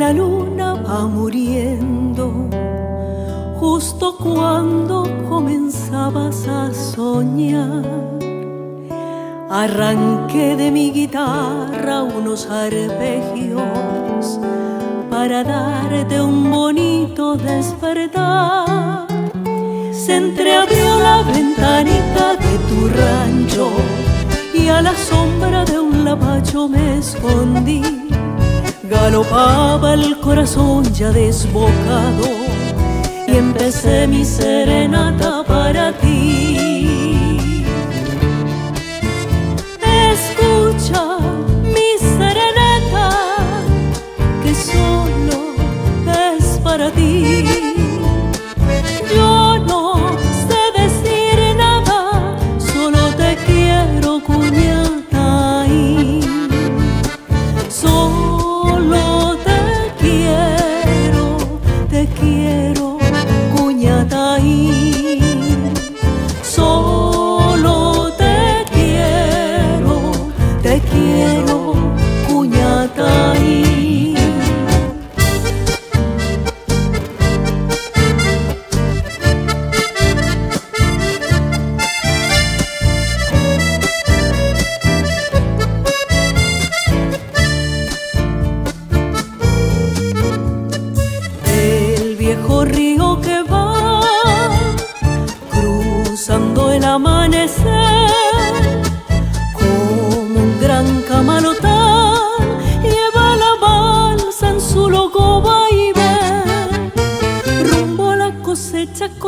la luna va muriendo, justo cuando comenzabas a soñar. Arranqué de mi guitarra unos arpegios para darte un bonito despertar. Se entreabrió la ventanita de tu rancho y a la sombra de un lavacho me escondí. Galopaba el corazón ya desbocado y empecé mi serenata para ti.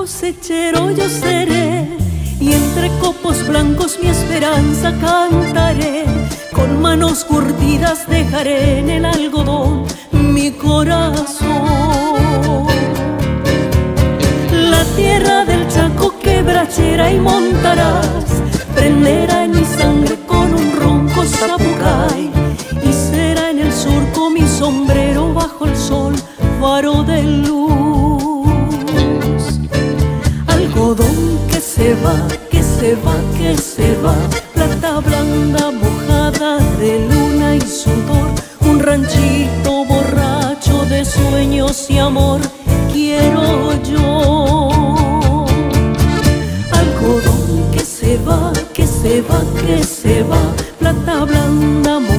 Cosechero yo seré y entre copos blancos mi esperanza cantaré. Con manos curtidas dejaré en el algodón mi corazón. La tierra del Chaco quebrachera y montarás prenderá en mi se va plata blanda mojada de luna y sudor un ranchito borracho de sueños y amor quiero yo. Algodón que se va, que se va, que se va, plata blanda mojada